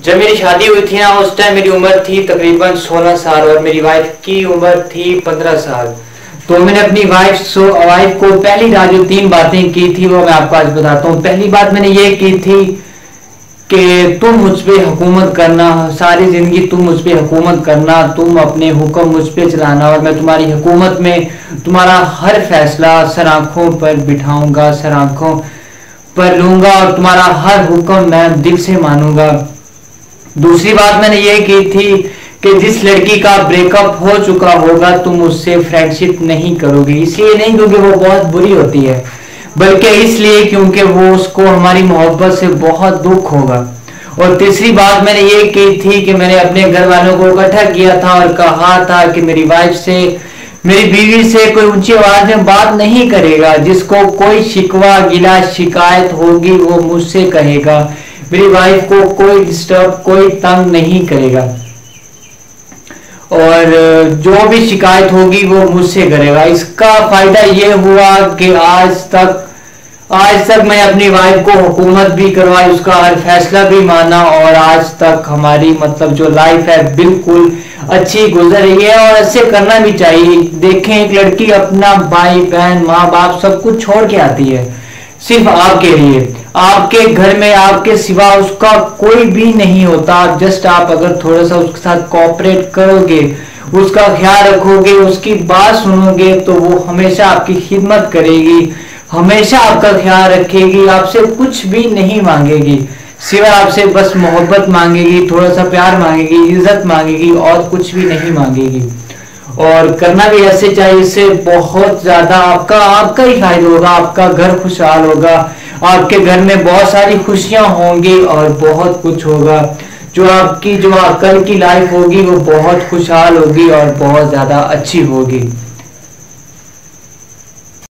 जब मेरी शादी हुई थी ना, उस टाइम मेरी उम्र थी तकरीबन 16 साल और मेरी वाइफ की उम्र थी 15 साल। तो मैंने अपनी वाइफ सो वाइफ को पहली रात जो तीन बातें की थी, वो मैं आपको आज बताता हूँ। पहली बात मैंने ये की थी कि तुम मुझ पर हुकूमत करना, सारी ज़िंदगी तुम मुझ पर हुकूमत करना, तुम अपने हुक्म मुझ पर चलाना और मैं तुम्हारी हुकूमत में तुम्हारा हर फैसला सर आँखों पर बिठाऊँगा, सर आँखों पर लूँगा और तुम्हारा हर हुक्म मैं दिल से मानूँगा। दूसरी बात मैंने ये की थी कि जिस लड़की का ब्रेकअप हो चुका होगा, तुम उससे फ्रेंडशिप नहीं करोगे। इसलिए नहीं, क्योंकि वो बहुत बुरी होती है। बल्कि इसलिए क्योंकि वो उसको हमारी मोहब्बत से बहुत दुख होगा। और तीसरी बात मैंने ये की थी कि मैंने अपने घर वालों को इकट्ठा किया था और कहा था कि मेरी वाइफ से, मेरी बीवी से कोई ऊँची आवाज़ में बात नहीं करेगा। जिसको कोई शिकवा गिला शिकायत होगी, वो मुझसे कहेगा। मेरी वाइफ को कोई डिस्टर्ब कोई तंग नहीं करेगा। और जो भी शिकायत होगी वो मुझसे करेगा। इसका फ़ायदा ये हुआ कि आज तक आज तक मैं अपनी वाइफ को हुकूमत भी करवाई, उसका हर फैसला भी माना और आज तक हमारी मतलब जो लाइफ है, बिल्कुल अच्छी गुजर रही है और ऐसे करना भी चाहिए। देखें, एक लड़की अपना भाई, बहन, माँ बाप सब कुछ छोड़ के आती है, सिर्फ़ आपके लिए। आपके घर में, आपके सिवा उसका कोई भी नहीं होता। जस्ट आप अगर थोड़ा सा उसके साथ कॉपरेट करोगे, उसका ख्याल रखोगे, उसकी बात सुनोगे तो वो हमेशा आपकी खिदमत करेगी। हमेशा आपका ख्याल रखेगी, आपसे कुछ भी नहीं मांगेगी। सिवा आपसे बस मोहब्बत मांगेगी थोड़ा सा प्यार मांगेगी, इज़्ज़त मांगेगी, और कुछ भी नहीं मांगेगी। और करना भी ऐसे चाहिए, इससे बहुत ज़्यादा आपका आपका ही फ़ायदा होगा, आपका घर खुशहाल होगा। आपके घर में बहुत सारी खुशियाँ होंगी और बहुत कुछ होगा। जो आपकी, जो कल की लाइफ होगी, वो बहुत खुशहाल होगी और बहुत ज़्यादा अच्छी होगी।